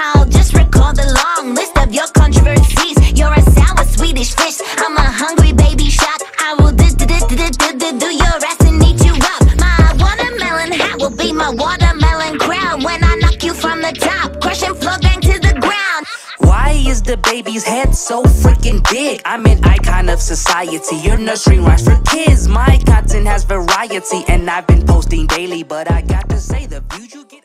I'll just recall the long list of your controversies. You're a sour Swedish fish. I'm a hungry baby shark. I will do do do do do do do your ass and eat you up. My watermelon hat will be my watermelon crown when I knock you from the top, crushing floor gang to the ground. Why is the baby's head so freaking big? I'm an icon of society. Your nursery rhymes for kids. My content has variety, and I've been posting daily. But I got to say, the views you get.